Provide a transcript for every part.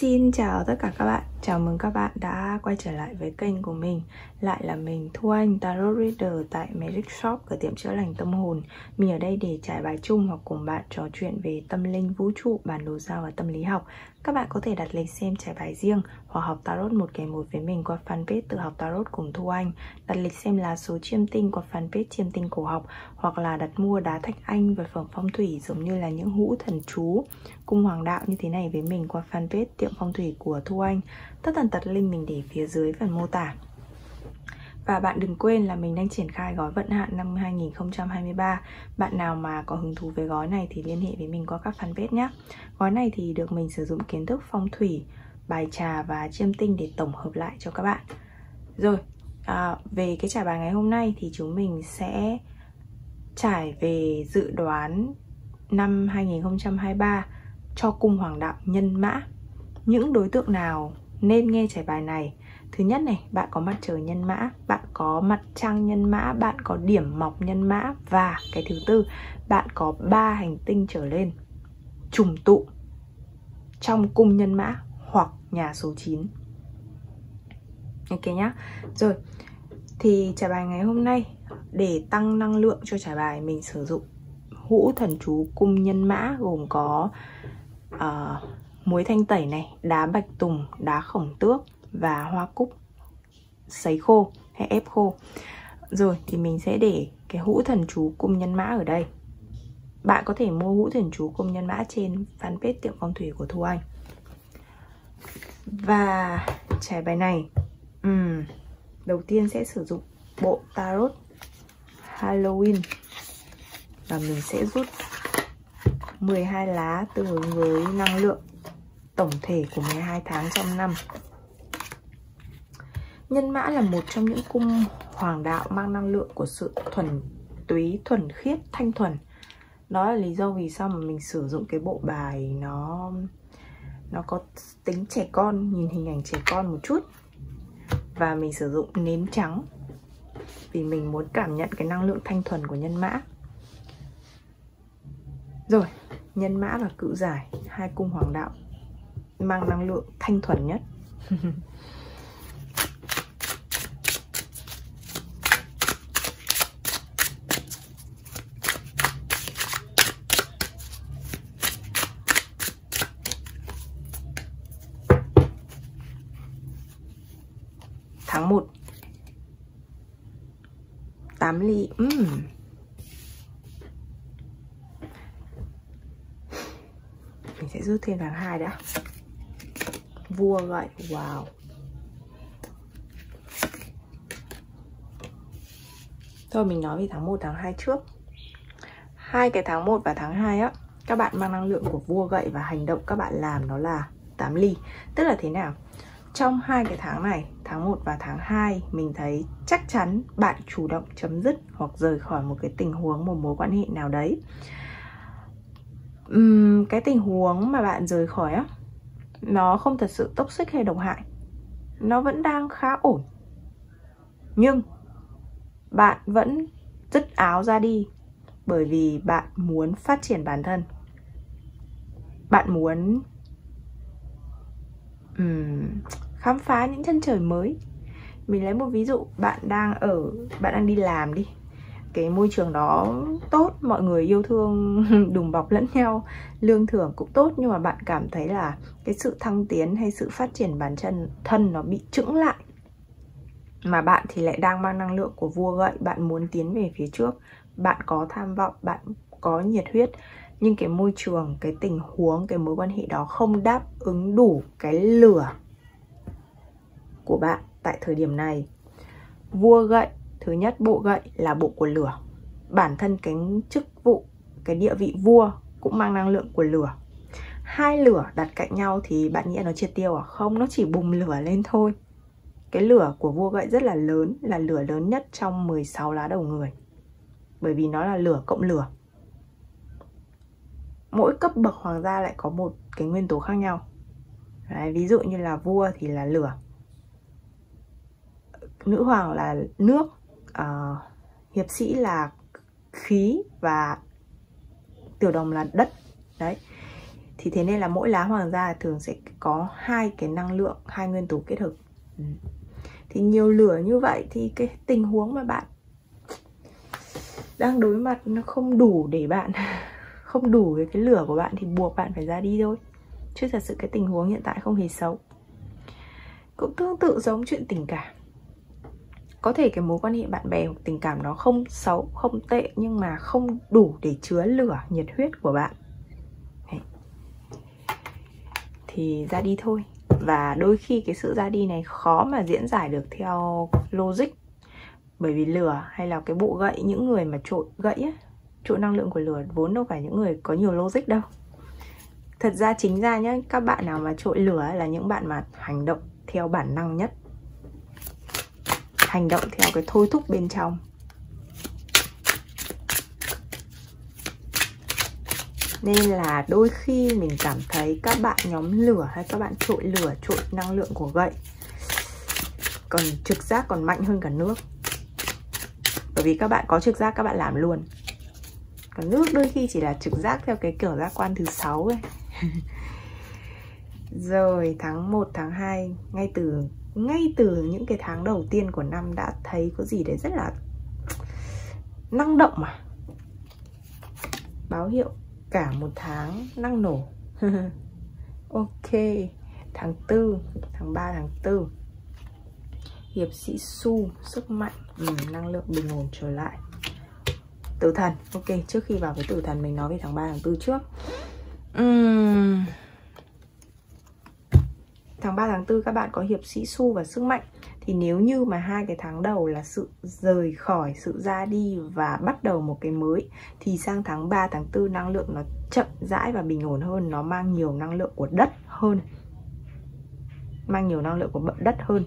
Xin chào tất cả các bạn, chào mừng các bạn đã quay trở lại với kênh của mình. Lại là mình Thu Anh, Tarot Reader tại Magic Shop, cửa tiệm chữa lành tâm hồn. Mình ở đây để trải bài chung hoặc cùng bạn trò chuyện về tâm linh, vũ trụ, bản đồ sao và tâm lý học. Các bạn có thể đặt lịch xem trải bài riêng hoặc học Tarot một kèm một với mình qua fanpage tự học Tarot cùng Thu Anh. Đặt lịch xem lá số chiêm tinh qua fanpage chiêm tinh cổ học Hoặc là đặt mua đá thạch anh, vật phẩm phong thủy giống như là những hũ thần chú cung hoàng đạo như thế này với mình qua fanpage tiệm phong thủy của Thu Anh. Tất tần tật link mình để phía dưới phần mô tả và bạn đừng quên là mình đang triển khai gói vận hạn năm 2023 Bạn nào mà có hứng thú với gói này thì liên hệ với mình qua các fanpage nhé. Gói này thì được mình sử dụng kiến thức phong thủy, bài trà và chiêm tinh để tổng hợp lại cho các bạn. Rồi, à, về cái trải bài ngày hôm nay thì chúng mình sẽ trải về dự đoán năm 2023 cho cung hoàng đạo nhân mã. Những đối tượng nào nên nghe trải bài này? Thứ nhất này bạn có mặt trời nhân mã bạn có mặt trăng nhân mã bạn có điểm mọc nhân mã và cái thứ tư bạn có ba hành tinh trở lên trùng tụ trong cung nhân mã hoặc nhà số 9 ok nhá. Rồi thì trải bài ngày hôm nay để tăng năng lượng cho trải bài mình sử dụng. Hũ thần chú cung nhân mã gồm có uh, muối thanh tẩy này, đá bạch tùng, đá khổng tước và hoa cúc sấy khô hay ép khô. Rồi thì mình sẽ để cái hũ thần chú cung nhân mã ở đây. Bạn có thể mua hũ thần chú cung nhân mã trên fanpage tiệm phong thủy của Thu Anh. Và trải bài này um, đầu tiên sẽ sử dụng bộ tarot Halloween và mình sẽ rút 12 lá tương ứng với năng lượng tổng thể của 12 tháng trong năm Nhân mã là một trong những cung hoàng đạo mang năng lượng của sự thuần túy, thuần khiết, thanh thuần. Đó là lý do vì sao mà mình sử dụng cái bộ bài nó nó có tính trẻ con, nhìn hình ảnh trẻ con một chút. Và mình sử dụng nến trắng Vì mình muốn cảm nhận cái năng lượng thanh thuần của nhân mã. Rồi, nhân mã và cự giải, hai cung hoàng đạo mang năng lượng thanh thuần nhất tháng 1 8 ly. Uhm. mình sẽ rút thêm tháng 2 đã. Vua gậy wow. Thôi, mình nói về tháng 1 tháng 2 trước. Hai cái tháng 1 và tháng 2 á, các bạn mang năng lượng của vua gậy và hành động các bạn làm nó là 8 ly. Tức là thế nào? Trong hai cái tháng này tháng 1 và tháng 2 mình thấy chắc chắn bạn chủ động chấm dứt hoặc rời khỏi một cái tình huống một mối quan hệ nào đấy. Uhm, cái tình huống mà bạn rời khỏi á nó không thật sự toxic hay độc hại. Nó vẫn đang khá ổn. Nhưng bạn vẫn dứt áo ra đi bởi vì bạn muốn phát triển bản thân. Bạn muốn um, khám phá những chân trời mới. Mình lấy một ví dụ, bạn đang ở, bạn đang đi làm đi. Cái môi trường đó tốt, mọi người yêu thương, đùm bọc lẫn nhau, lương thưởng cũng tốt, nhưng mà bạn cảm thấy là cái sự thăng tiến hay sự phát triển bản chân, thân nó bị chững lại. Mà bạn thì lại đang mang năng lượng của vua gậy, bạn muốn tiến về phía trước. Bạn có tham vọng, bạn có nhiệt huyết, nhưng cái môi trường, cái tình huống, cái mối quan hệ đó không đáp ứng đủ cái lửa của bạn tại thời điểm này. Vua gậy Thứ nhất bộ gậy là bộ của lửa. Bản thân cái chức vụ, cái địa vị vua cũng mang năng lượng của lửa. Hai lửa đặt cạnh nhau thì bạn nghĩ nó triệt tiêu à? Không, nó chỉ bùng lửa lên thôi. Cái lửa của vua gậy rất là lớn Là lửa lớn nhất trong 16 lá đầu người. Bởi vì nó là lửa cộng lửa. Mỗi cấp bậc hoàng gia lại có một cái nguyên tố khác nhau. Đấy, Ví dụ như là vua thì là lửa. Nữ hoàng là nước uh, hiệp sĩ là khí và tiểu đồng là đất. Đấy. Thì thế nên là mỗi lá hoàng gia thường sẽ có hai cái năng lượng hai nguyên tố kết hợp. Ừ. thì nhiều lửa như vậy thì cái tình huống mà bạn đang đối mặt nó không đủ để bạn không đủ với cái lửa của bạn thì buộc bạn phải ra đi thôi. Chứ thật sự cái tình huống hiện tại không hề xấu. Cũng tương tự giống chuyện tình cảm có thể cái mối quan hệ bạn bè hoặc tình cảm nó không xấu không tệ nhưng mà không đủ để chứa lửa nhiệt huyết của bạn. Thì ra đi thôi. Và đôi khi cái sự ra đi này khó mà diễn giải được theo logic. Bởi vì lửa hay là cái bộ gậy những người mà trội gậy ấy, trội năng lượng của lửa vốn đâu phải những người có nhiều logic đâu. Thật ra chính ra nhá các bạn nào mà trội lửa là những bạn mà hành động theo bản năng nhất hành động theo cái thôi thúc bên trong. Nên là đôi khi mình cảm thấy các bạn nhóm lửa hay các bạn trội lửa trội năng lượng của gậy còn trực giác còn mạnh hơn cả nước. Bởi vì các bạn có trực giác các bạn làm luôn. Còn nước đôi khi chỉ là trực giác theo cái kiểu giác quan thứ sáu ấy. Rồi tháng 1, tháng 2 ngay từ ngay từ những cái tháng đầu tiên của năm đã thấy có gì đấy rất là năng động mà. Báo hiệu cả một tháng năng nổ. Ok tháng tư, tháng 3 tháng 4 hiệp sĩ su sức mạnh ừ, năng lượng bình ổn trở lại. Tử thần ok trước khi vào với tử thần mình nói về tháng 3 tháng 4 trước. Uhm tháng 3 tháng 4 các bạn có hiệp sĩ su và sức mạnh. Thì nếu như mà hai cái tháng đầu là sự rời khỏi, sự ra đi và bắt đầu một cái mới, thì sang tháng 3 tháng 4 năng lượng nó chậm rãi và bình ổn hơn, nó mang nhiều năng lượng của đất hơn. Mang nhiều năng lượng của đất hơn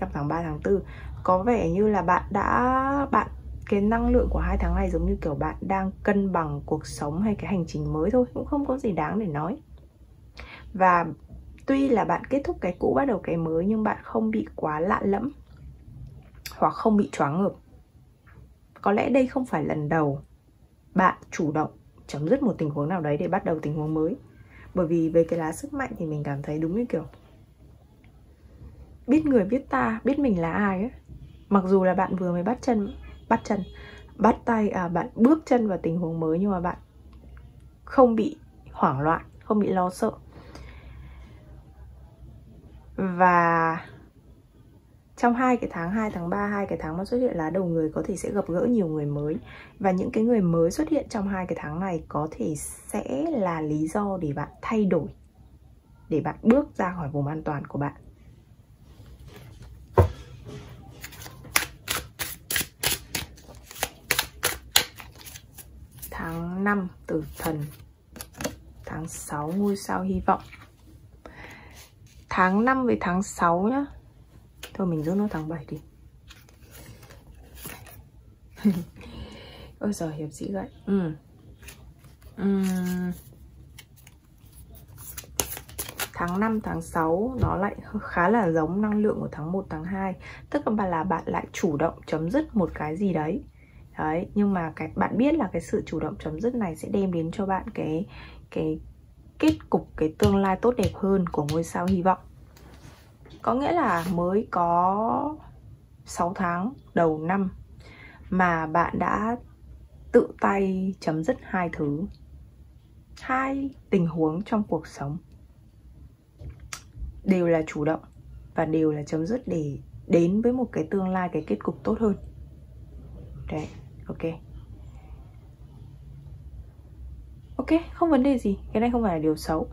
trong tháng 3 tháng 4 có vẻ như là bạn đã, bạn, cái năng lượng của hai tháng này giống như kiểu bạn đang cân bằng cuộc sống hay cái hành trình mới thôi, cũng không có gì đáng để nói. Và tuy là bạn kết thúc cái cũ, bắt đầu cái mới, nhưng bạn không bị quá lạ lẫm hoặc không bị choáng ngợp. Có lẽ đây không phải lần đầu bạn chủ động chấm dứt một tình huống nào đấy để bắt đầu tình huống mới. Bởi vì về cái lá sức mạnh thì mình cảm thấy đúng như kiểu, biết người, biết ta, biết mình là ai ấy. Mặc dù là bạn vừa mới bắt chân bắt chân, bắt tay à bạn bước chân vào tình huống mới, nhưng mà bạn không bị hoảng loạn, không bị lo sợ và trong hai cái tháng 2 tháng 3 hai cái tháng mà xuất hiện lá đầu người có thể sẽ gặp gỡ nhiều người mới. Và những cái người mới xuất hiện trong hai cái tháng này có thể sẽ là lý do để bạn thay đổi, để bạn bước ra khỏi vùng an toàn của bạn. Tháng 5 tử thần. Tháng 6 ngôi sao hy vọng tháng 5 với tháng 6 nhá. Thôi mình giữ nó tháng 7 đi. Ôi giời hiệp sĩ gậy. Ừ. Ừ. Tháng 5, tháng 6 nó lại khá là giống năng lượng của tháng 1, tháng 2 Tức là bạn lại chủ động chấm dứt một cái gì đấy. Đấy, nhưng mà cái bạn biết là cái sự chủ động chấm dứt này sẽ đem đến cho bạn cái cái kết cục cái tương lai tốt đẹp hơn của ngôi sao hy vọng có nghĩa là mới có 6 tháng đầu năm mà bạn đã tự tay chấm dứt hai thứ, hai tình huống trong cuộc sống. Đều là chủ động và đều là chấm dứt để đến với một cái tương lai, cái kết cục tốt hơn. Đấy, ok. Ok, không vấn đề gì. Cái này không phải là điều xấu.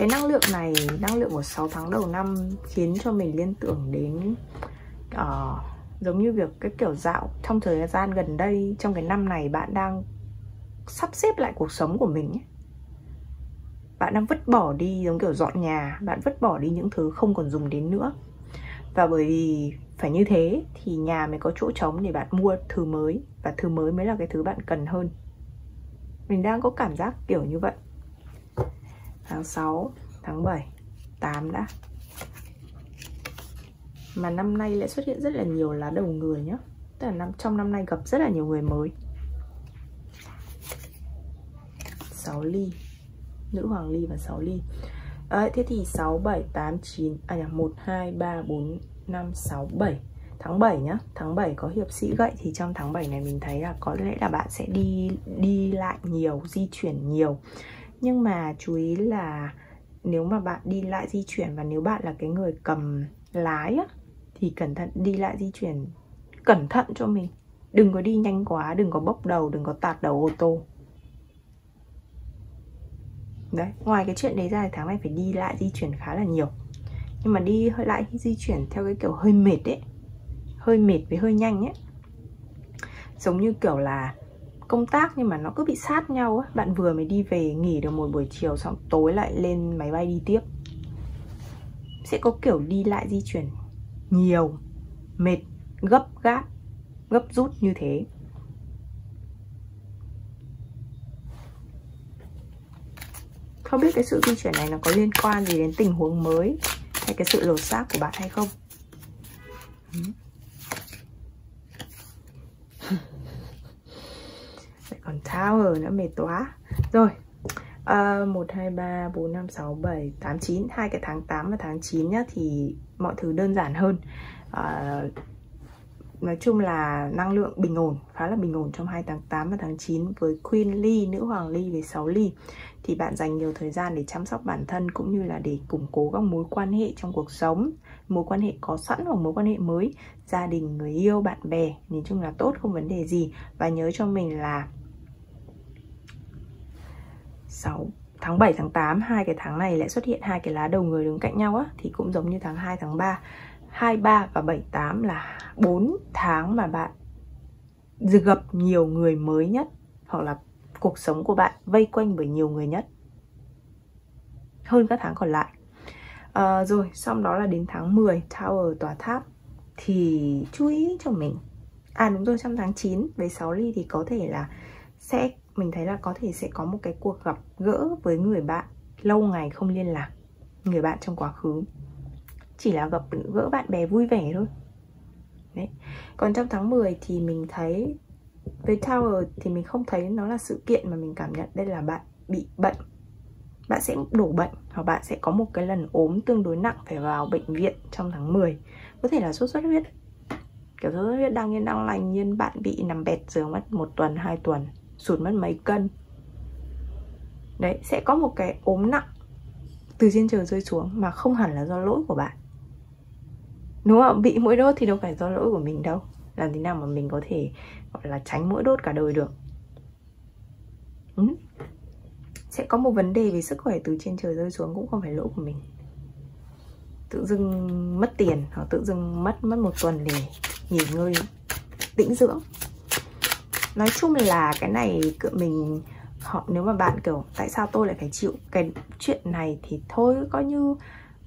Cái năng lượng này năng lượng của 6 tháng đầu năm khiến cho mình liên tưởng đến uh, giống như việc cái kiểu dạo trong thời gian gần đây trong cái năm này bạn đang sắp xếp lại cuộc sống của mình ấy. bạn đang vứt bỏ đi giống kiểu dọn nhà bạn vứt bỏ đi những thứ không còn dùng đến nữa. Và bởi vì phải như thế thì nhà mới có chỗ trống để bạn mua thứ mới và thứ mới mới là cái thứ bạn cần hơn. Mình đang có cảm giác kiểu như vậy tháng 6 tháng 7 8 đã. Mà năm nay lại xuất hiện rất là nhiều lá đầu người nhá. Tức là năm trong năm nay gặp rất là nhiều người mới. 6 ly Nữ hoàng ly và 6 ly. À, thế thì 6, 7, 8, 9 À nhỉ, 1, 2, 3, 4, 5, 6, 7 Tháng 7 nhá Tháng 7 có hiệp sĩ gậy Thì trong tháng 7 này mình thấy là có lẽ là bạn sẽ đi đi lại nhiều Di chuyển nhiều. Nhưng mà chú ý là Nếu mà bạn đi lại di chuyển Và nếu bạn là cái người cầm lái á Thì cẩn thận đi lại di chuyển Cẩn thận cho mình. Đừng có đi nhanh quá Đừng có bốc đầu Đừng có tạt đầu ô tô. Đấy, ngoài cái chuyện đấy ra thì tháng này phải đi lại di chuyển khá là nhiều. Nhưng mà đi hơi lại di chuyển theo cái kiểu hơi mệt ấy Hơi mệt với hơi nhanh ấy. Giống như kiểu là công tác nhưng mà nó cứ bị sát nhau ấy Bạn vừa mới đi về nghỉ được một buổi chiều xong tối lại lên máy bay đi tiếp. Sẽ có kiểu đi lại di chuyển nhiều, mệt, gấp gáp, gấp rút như thế. Không biết cái sự di chuyển này nó có liên quan gì đến tình huống mới Hay cái sự lột xác của bạn hay không? Ừ. còn Tower nữa mệt quá. Rồi uh, 1, 2, 3, 4, 5, 6, 7, 8, 9 hai cái tháng 8 và tháng 9 nhá Thì mọi thứ đơn giản hơn. Uh, nói chung là năng lượng bình ổn khá là bình ổn trong hai tháng 8 và tháng 9 với Queen Ly, nữ hoàng Ly với 6 ly. Thì bạn dành nhiều thời gian để chăm sóc bản thân cũng như là để củng cố các mối quan hệ trong cuộc sống mối quan hệ có sẵn hoặc mối quan hệ mới gia đình, người yêu, bạn bè. Nhìn chung là tốt không vấn đề gì. Và nhớ cho mình là 6 tháng 7 tháng 8 hai cái tháng này lại xuất hiện hai cái lá đầu người đứng cạnh nhau á thì cũng giống như tháng 2 tháng 3 23 và 78 là 4 tháng mà bạn gặp nhiều người mới nhất hoặc là cuộc sống của bạn vây quanh bởi nhiều người nhất. Hơn các tháng còn lại. À, rồi xong đó là đến tháng 10 Tower tòa tháp thì chú ý cho mình. À đúng rồi trong tháng 9 với 6 ly thì có thể là sẽ mình thấy là có thể sẽ có một cái cuộc gặp gỡ với người bạn lâu ngày không liên lạc người bạn trong quá khứ. Chỉ là gặp gỡ bạn bè vui vẻ thôi. Đấy. Còn trong tháng 10 thì mình thấy với Tower thì mình không thấy nó là sự kiện mà mình cảm nhận đây là bạn bị bệnh. Bạn sẽ đổ bệnh hoặc bạn sẽ có một cái lần ốm tương đối nặng phải vào bệnh viện trong tháng 10 Có thể là sốt xuất huyết. Kiểu sốt xuất huyết đang yên đang lành nhưng bạn bị nằm bẹt giường mất một tuần, hai tuần. Sụt mất mấy cân. Đấy, sẽ có một cái ốm nặng từ trên trời rơi xuống mà không hẳn là do lỗi của bạn. Đúng không? Bị mũi đốt thì đâu phải do lỗi của mình đâu. Làm thế nào mà mình có thể gọi là tránh mũi đốt cả đời được? Ừ. sẽ có một vấn đề về sức khỏe từ trên trời rơi xuống cũng không phải lỗi của mình. Tự dưng mất tiền hoặc tự dưng mất mất một tuần để nghỉ ngơi tĩnh dưỡng nói chung là cái này mình, họ nếu mà bạn, kiểu, tại sao tôi lại phải chịu cái chuyện này thì thôi, coi như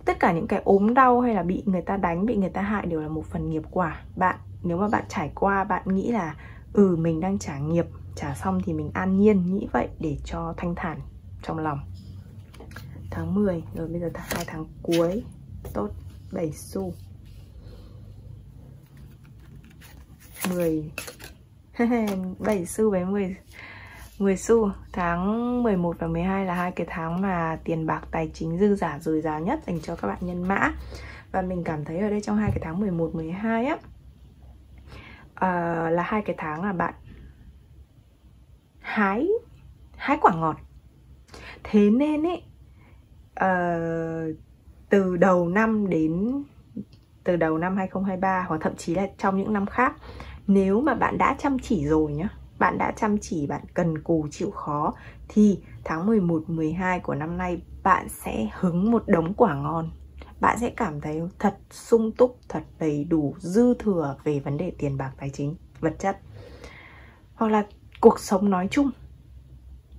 tất cả những cái ốm đau hay là bị người ta đánh, bị người ta hại đều là một phần nghiệp quả. Bạn, nếu mà bạn trải qua, bạn nghĩ là ừ mình đang trả nghiệp, trả xong thì mình an nhiên, nghĩ vậy để cho thanh thản trong lòng. Tháng 10 rồi bây giờ hai, tháng cuối. Tốt 7 xu. 10 7 xu với 10 10 xu. Tháng 11 và 12 là hai cái tháng mà tiền bạc tài chính dư giả dồi dào nhất dành cho các bạn nhân mã. Và mình cảm thấy ở đây trong hai cái tháng 11, 12 á uh, Là hai cái tháng là bạn hái hái quả ngọt. Thế nên ấy uh, Từ đầu năm đến Từ đầu năm 2023 hoặc thậm chí là trong những năm khác nếu mà bạn đã chăm chỉ rồi nhá bạn đã chăm chỉ, bạn cần cù chịu khó thì tháng 11, 12 của năm nay bạn sẽ hứng một đống quả ngon. Bạn sẽ cảm thấy thật sung túc, thật đầy đủ, dư thừa về vấn đề tiền bạc tài chính, vật chất. Hoặc là cuộc sống nói chung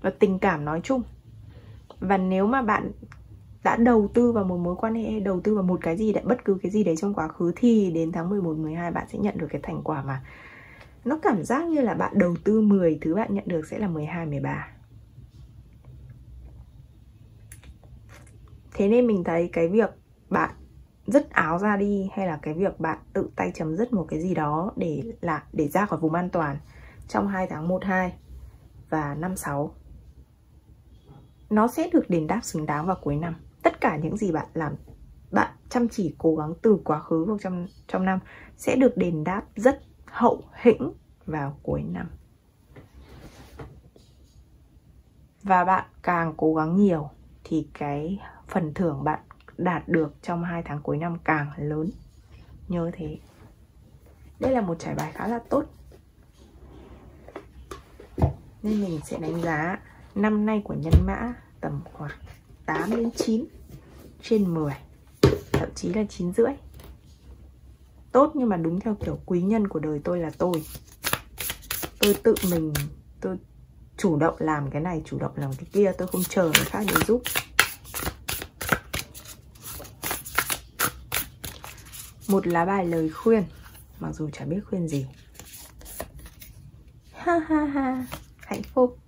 và tình cảm nói chung. Và nếu mà bạn đã đầu tư vào một mối quan hệ, đầu tư vào một cái gì đấy, bất cứ cái gì đấy trong quá khứ thì đến tháng 11 12 bạn sẽ nhận được cái thành quả mà nó cảm giác như là bạn đầu tư 10 thứ bạn nhận được sẽ là 12 13 Thế nên mình thấy cái việc bạn dứt áo ra đi hay là cái việc bạn tự tay chấm dứt một cái gì đó để là, để ra khỏi vùng an toàn trong 2 tháng 1 2 và 5 6 nó sẽ được đền đáp xứng đáng vào cuối năm tất cả những gì bạn làm, bạn chăm chỉ cố gắng từ quá khứ vào trong trong năm sẽ được đền đáp rất hậu hĩnh vào cuối năm. Và bạn càng cố gắng nhiều thì cái phần thưởng bạn đạt được trong hai tháng cuối năm càng lớn. Nhớ thế. Đây là một trải bài khá là tốt. Nên mình sẽ đánh giá năm nay của nhân mã tầm khoảng 8 đến 9 trên 10 thậm chí là 9 rưỡi. Tốt nhưng mà đúng theo kiểu quý nhân của đời tôi là tôi. Tôi tự mình, tôi chủ động làm cái này, chủ động làm cái kia, tôi không chờ người khác đến giúp. Một lá bài lời khuyên, mặc dù chả biết khuyên gì. Ha ha ha, hạnh phúc.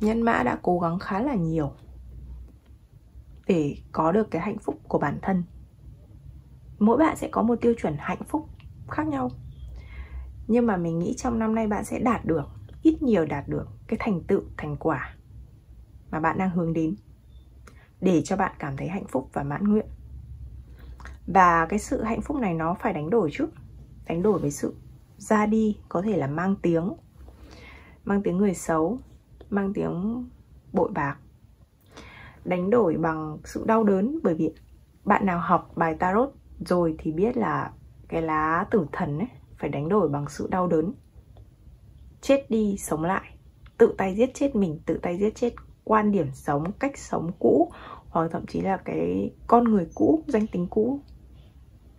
Nhân mã đã cố gắng khá là nhiều để có được cái hạnh phúc của bản thân. Mỗi bạn sẽ có một tiêu chuẩn hạnh phúc khác nhau. Nhưng mà mình nghĩ trong năm nay bạn sẽ đạt được, ít nhiều đạt được cái thành tựu, thành quả mà bạn đang hướng đến để cho bạn cảm thấy hạnh phúc và mãn nguyện. Và cái sự hạnh phúc này nó phải đánh đổi chứ. Đánh đổi với sự ra đi, có thể là mang tiếng mang tiếng người xấu, mang tiếng bội bạc. Đánh đổi bằng sự đau đớn bởi vì bạn nào học bài tarot rồi thì biết là cái lá tử thần ấy phải đánh đổi bằng sự đau đớn. Chết đi, sống lại. Tự tay giết chết mình, tự tay giết chết quan điểm sống, cách sống cũ, hoặc thậm chí là cái con người cũ, danh tính cũ.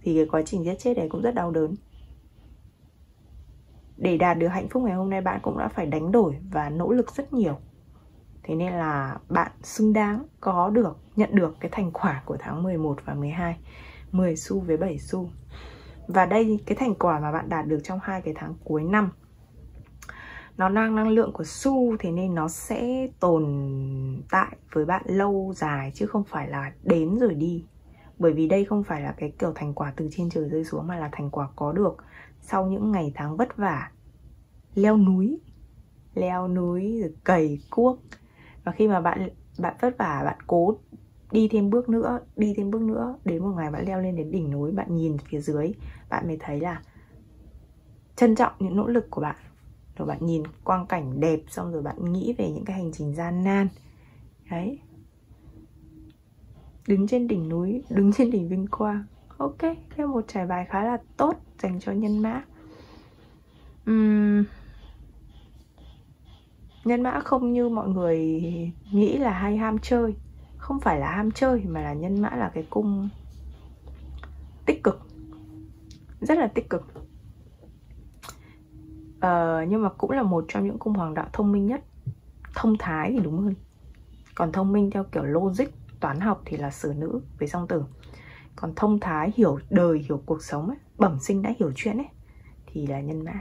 Thì cái quá trình giết chết này cũng rất đau đớn để đạt được hạnh phúc ngày hôm nay bạn cũng đã phải đánh đổi và nỗ lực rất nhiều. Thế nên là bạn xứng đáng có được nhận được cái thành quả của tháng 11 và 12 10 xu với 7 xu. Và đây cái thành quả mà bạn đạt được trong hai cái tháng cuối năm nó mang năng lượng của xu, thế nên nó sẽ tồn tại với bạn lâu dài chứ không phải là đến rồi đi. Bởi vì đây không phải là cái kiểu thành quả từ trên trời rơi xuống mà là thành quả có được sau những ngày tháng vất vả. Leo núi leo núi rồi cày cuốc. Và khi mà bạn bạn vất vả, bạn cố đi thêm bước nữa, đi thêm bước nữa, đến một ngày bạn leo lên đến đỉnh núi, bạn nhìn phía dưới, bạn mới thấy là trân trọng những nỗ lực của bạn. Rồi bạn nhìn quang cảnh đẹp, xong rồi bạn nghĩ về những cái hành trình gian nan. Đấy. Đứng trên đỉnh núi, đứng trên đỉnh vinh quang ok đây một trải bài khá là tốt dành cho nhân mã. Uhm, nhân mã không như mọi người nghĩ là hay ham chơi. Không phải là ham chơi mà là nhân mã là cái cung tích cực. Rất là tích cực. Ờ, nhưng mà cũng là một trong những cung hoàng đạo thông minh nhất. Thông thái thì đúng hơn. Còn thông minh theo kiểu logic toán học thì là sử nữ với song tử còn thông thái hiểu đời hiểu cuộc sống ấy, bẩm sinh đã hiểu chuyện ấy thì là nhân mã.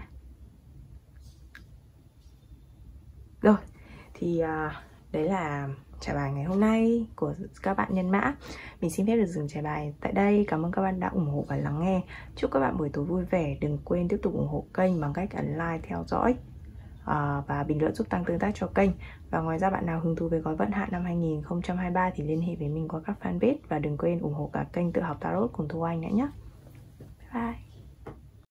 Rồi thì à, đấy là trả bài ngày hôm nay của các bạn nhân mã. Mình xin phép được dừng trả bài tại đây. Cảm ơn các bạn đã ủng hộ và lắng nghe. Chúc các bạn buổi tối vui vẻ. Đừng quên tiếp tục ủng hộ kênh bằng cách ấn like, theo dõi à, Và bình luận giúp tăng tương tác cho kênh. Và ngoài ra bạn nào hứng thú với gói vận hạn năm 2023 Thì liên hệ với mình qua các fanpage Và đừng quên ủng hộ cả kênh tự học Tarot cùng Thu Anh nữa nhé. Bye bye.